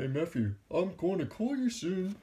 Hey, Matthew, I'm going to call you soon.